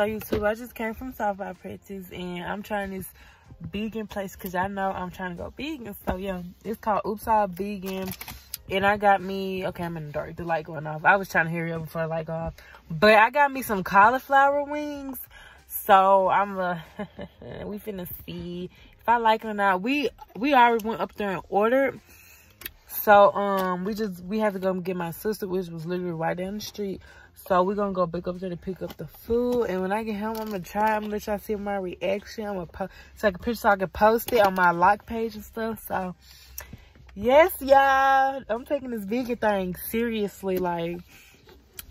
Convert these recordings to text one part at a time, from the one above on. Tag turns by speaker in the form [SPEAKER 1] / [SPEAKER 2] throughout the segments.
[SPEAKER 1] So YouTube, I just came from South by Practice and I'm trying this vegan place because I know I'm trying to go vegan. So yeah, it's called Oops All Vegan. And I got me, okay, I'm in the dark, the light going off. I was trying to hurry up before the light go off. But I got me some cauliflower wings. So I'm uh, we finna see if I like it or not. We we already went up there and ordered. So um we just we had to go get my sister, which was literally right down the street. So we're gonna go back up there to pick up the food. And when I get home, I'm gonna try. I'm gonna let y'all see my reaction. I'm gonna take a picture so I can post it on my lock page and stuff. So yes, y'all, I'm taking this vegan thing seriously. Like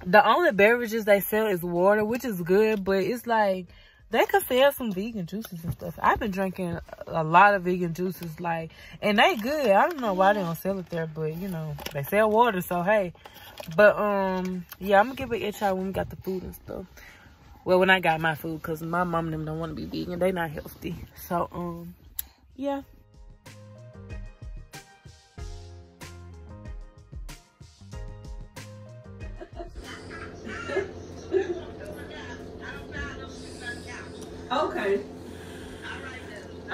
[SPEAKER 1] the only beverages they sell is water, which is good, but it's like they could sell some vegan juices and stuff. I've been drinking a lot of vegan juices, like, and they good. I don't know why they don't sell it there, but you know, they sell water, so hey. But um, yeah, I'm gonna give it a try when we got the food and stuff. Well, when I got my food, cause my mom and them don't want to be vegan. They not healthy. So um, yeah.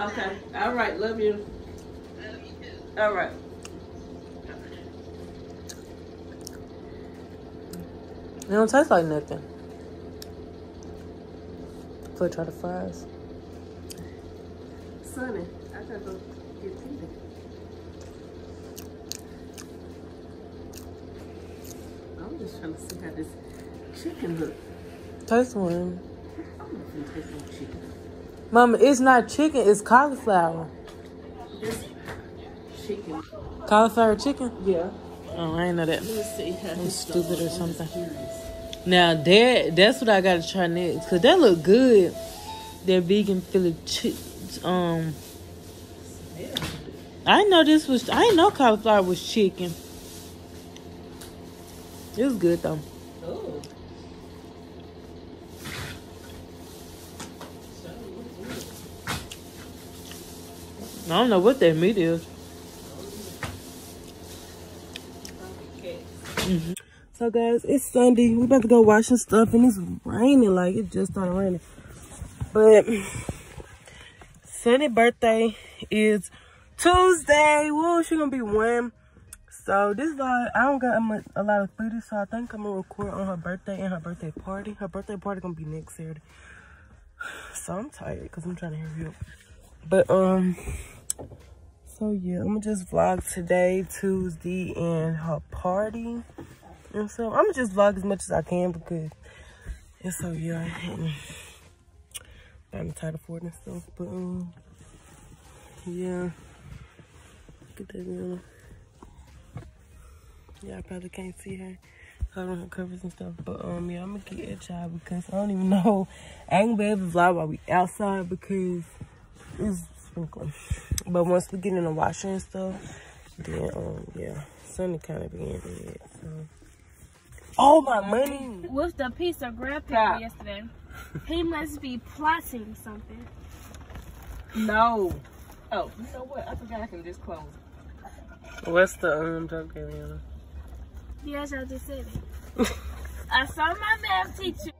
[SPEAKER 1] Okay. All right. Love you. Love you too. All right. It don't taste like nothing. Put try the fries.
[SPEAKER 2] Sonny, I gotta go get Tina. I'm just trying to see how this chicken look.
[SPEAKER 1] Taste one.
[SPEAKER 2] I'm not gonna taste no chicken.
[SPEAKER 1] Mama, it's not chicken, it's cauliflower.
[SPEAKER 2] This chicken.
[SPEAKER 1] Cauliflower chicken?
[SPEAKER 2] Yeah.
[SPEAKER 1] Oh, I ain't know that.
[SPEAKER 2] Let's see how
[SPEAKER 1] I'm stupid or. Something. Now that that's what I gotta try next. Cause that look good. That vegan Philly chi- um I know this was I know cauliflower was chicken. It was good though. I don't know what that meat is. So guys, it's Sunday. We about to go wash some stuff and it's raining like it just started raining. But Sunday birthday is Tuesday. Whoa, she gonna be one. So this is I don't got a lot of footage, so I think I'm gonna record on her birthday and her birthday party. Her birthday party gonna be next Saturday. So I'm tired because I'm trying to hurry up. But um, so yeah, I'm gonna just vlog today, Tuesday, and her party. And so I'm gonna just vlog as much as I can because and so yeah, I'm tired of for it and stuff. But um yeah. Get that in. Yeah, I probably can't see her. I don't covers and stuff. But um yeah, I'm gonna get a job because I don't even know. I ain't gonna be able to vlog while we outside because it's sprinkling. But once we get in the washer and stuff, then um yeah, Sunday kinda be in it. So Oh my money.
[SPEAKER 3] with the piece of grab paper
[SPEAKER 1] Yeah.
[SPEAKER 3] yesterday. He must be plotting something.
[SPEAKER 2] No. Oh, you know what? I forgot I can just close.
[SPEAKER 1] What's the um joke Ariana?
[SPEAKER 3] Yes, I just said it. I saw my math teacher.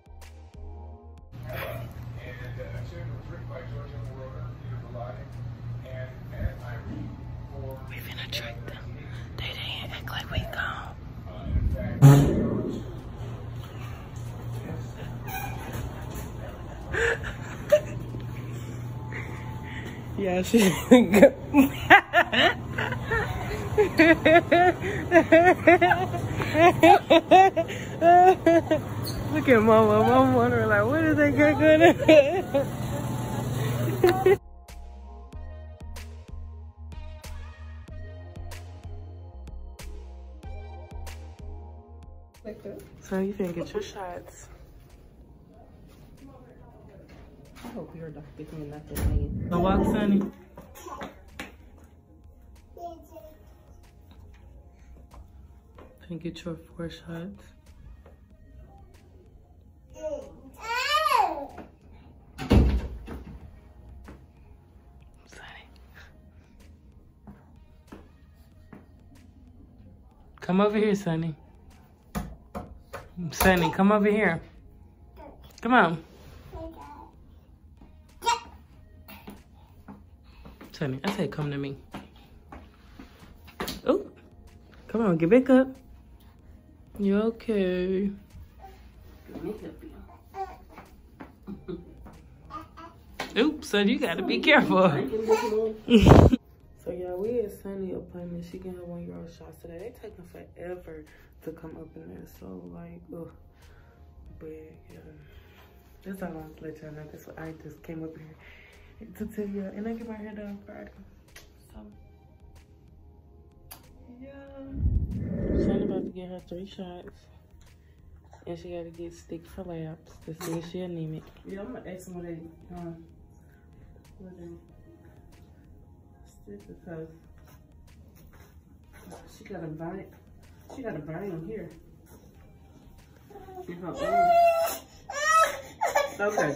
[SPEAKER 1] We finna trick them. They didn't act like we gone. yeah, she. Look at mama. Mama wondering like, what is they got going So you can get your shots.
[SPEAKER 2] I hope you're not giving me nothing.
[SPEAKER 1] The walk, Sunny. Finna get your four shots. Sunny. Come over here, Sunny. Sammy, come over here. Come on. Sunny, I said come to me. Oh, come on, get back up. You okay? Oops, son, you gotta be careful. so yeah, we had Sunny appointment. She getting her one year old shots today. They taking forever to come up in there. So like, ugh. But yeah, that's all I want to let y'all know. That's what I just came up here to tell y'all. And I get my hair done Friday. So yeah, Sunny about to get her three shots. And she gotta get stick for labs to see if she anemic.
[SPEAKER 2] Yeah, I'm gonna ask them what they um what they stick because she got a bite. She got a bite on here. In her arm. Okay.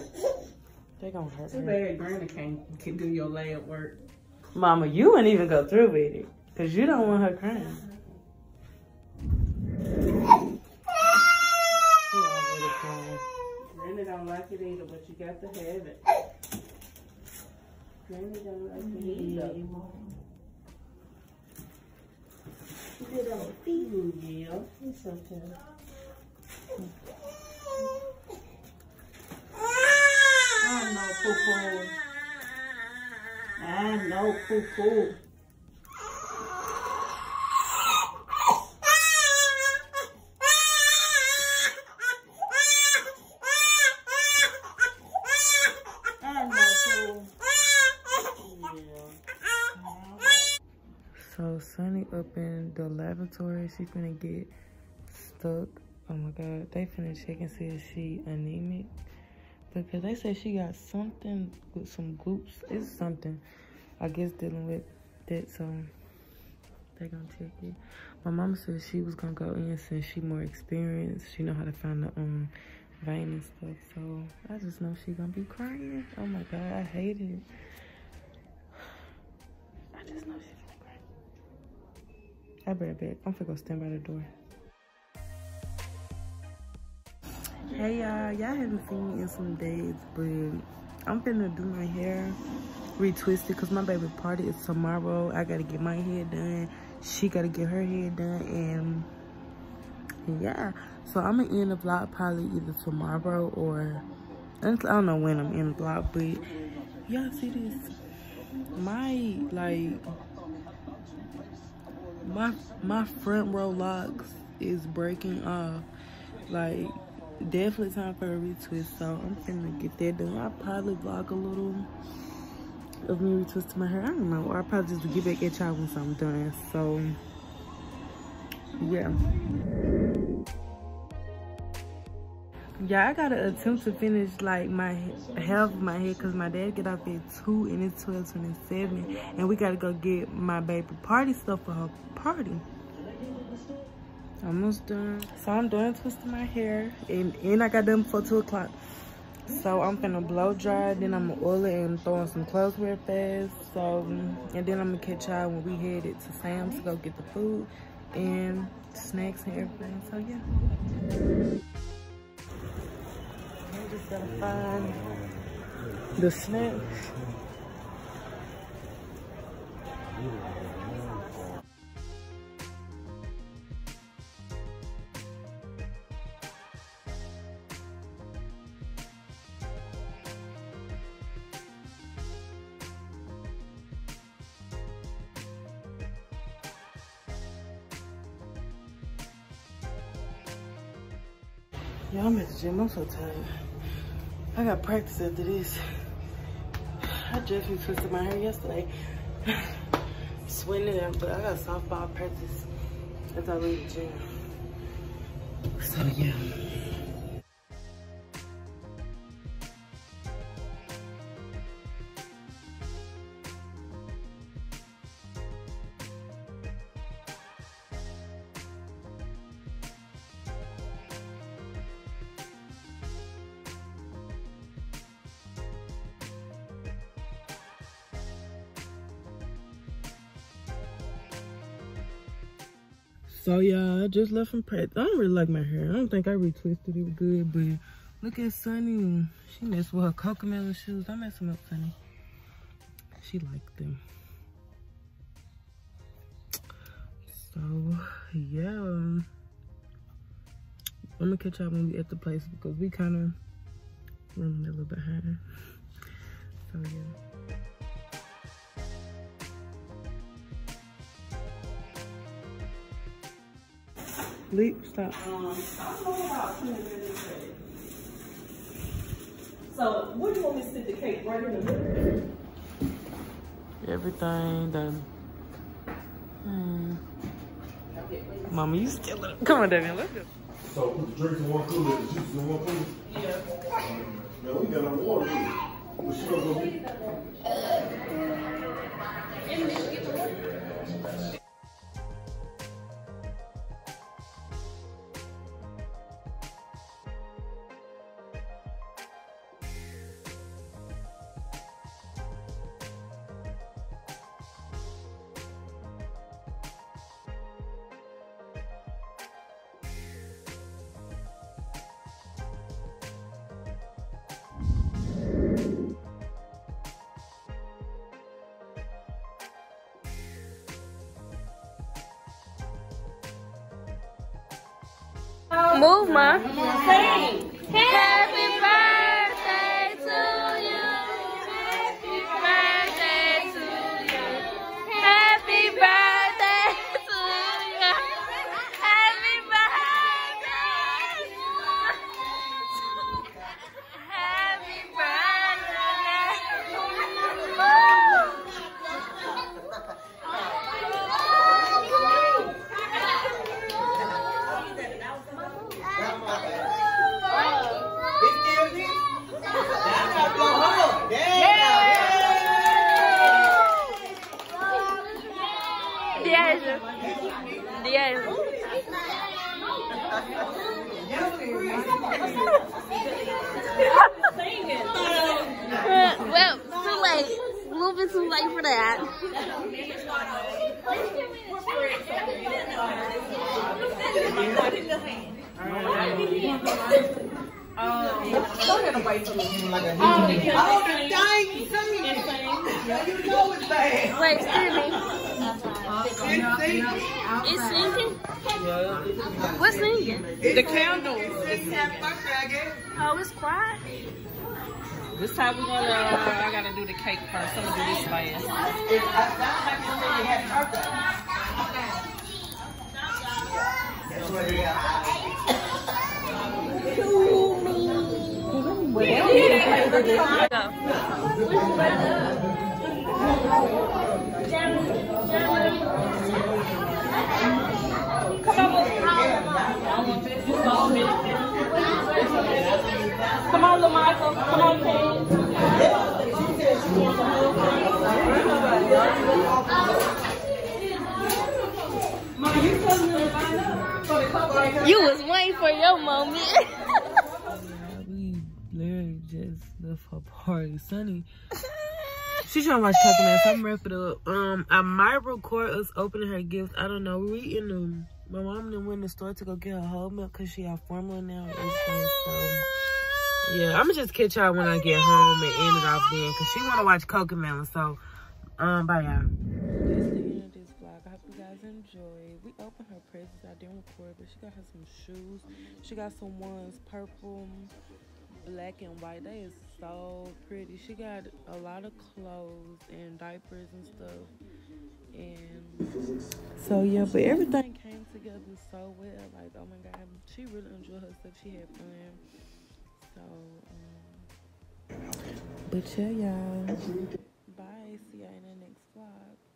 [SPEAKER 1] They gonna hurt
[SPEAKER 2] Too bad Granny can't can do your lab work.
[SPEAKER 1] Mama, you wouldn't even go through with it. Cause you don't want her crying. She already crying.
[SPEAKER 2] Granny don't like it either, but you got to have it. Granny don't like it either. You did on feeding, yeah. It's okay. I know, poo poo. I ah, know, poo
[SPEAKER 1] Up in the laboratory. She finna get stuck. Oh my god. They finna check and see if she anemic. Because they say she got something with some glutes. It's something. I guess dealing with that. So they gonna check it. My mama said she was gonna go in since she more experienced. She know how to find the um vein and stuff. So I just know she gonna be crying. Oh my god, I hate it. I just know gonna cry. I better bet. I'm finna go stand by the door. Hey y'all, y'all haven't seen me in some days, but I'm finna do my hair retwisted because my baby party is tomorrow. I gotta get my hair done. She gotta get her hair done and, and yeah. So I'm gonna end the vlog probably either tomorrow or I don't know when I'm in the vlog, but y'all see this? My like my my front row locks is breaking off. Like definitely time for a retwist. So I'm finna get that done. I'll probably vlog a little of me retwisting my hair. I don't know. I'll probably just get back at y'all once I'm done. So yeah. Yeah, I gotta attempt to finish like my half of my hair because my dad get off at 2 and it's 1227 and we gotta go get my baby party stuff for her party. Almost done. So I'm done twisting my hair and, and I got done before 2 o'clock. So I'm finna blow dry, then I'm gonna oil it and throw on some clothes real fast. So, and then I'm gonna catch y'all when we headed to Sam's to go get the food and snacks and everything. So yeah. The snacks. Yeah, I'm at the gym. I'm so tired. I got practice after this. I just retwisted my hair yesterday. Sweating it out, but I got softball practice after I leave the gym. So yeah. So yeah, I just left from practice. I don't really like my hair. I don't think I retwisted it good, but look at Sunny. She messed with her cocomelon shoes. I messed messing up Sunny. She liked them. So yeah. I'm gonna catch y'all when we at the place because we kind of running a little behind. So yeah. Leap, stop.
[SPEAKER 2] Um, so, what do you want me to sit the cake right in the middle?
[SPEAKER 1] Everything done. Hmm. Mama, you still Come on, Devin, let's go.
[SPEAKER 4] So put the drinks in one cooler and the juices in one cooler?
[SPEAKER 2] Yeah.
[SPEAKER 4] Man, we got no water. What she gonna go
[SPEAKER 3] 吗？可以。Diez. Diez. well, too late. A little bit too late for that.
[SPEAKER 2] Go ahead and wait till the
[SPEAKER 3] Wait, excuse me. It's singing? What's singing?
[SPEAKER 2] The candles.
[SPEAKER 3] Oh, it's quiet.
[SPEAKER 2] This time we're gonna, uh, I gotta do the cake first. I'm gonna do this last. Come on, little Come on, King.
[SPEAKER 3] You was waiting for your moment.
[SPEAKER 1] we literally just left her party. Sunny. She trying to watch Pokemon, so I'm wrapping it up. Um, I might record us opening her gifts. I don't know. We in the my mom done went in the store to go get her whole milk because she got formula now. and everything, So yeah, I'ma just catch y'all when I get home and end it off then because she wanna watch Cocomelon. So um, bye y'all. That's the end of this vlog. I hope you guys enjoyed. We opened her presents. I didn't record, but she got her some shoes. She got some ones purple, black and white. that is so pretty. She got a lot of clothes and diapers and stuff. And so yeah, but everything came together so well. Like oh my god, she really enjoyed herself. She had fun. So, um, but yeah, y'all. Bye. See y'all in the next vlog.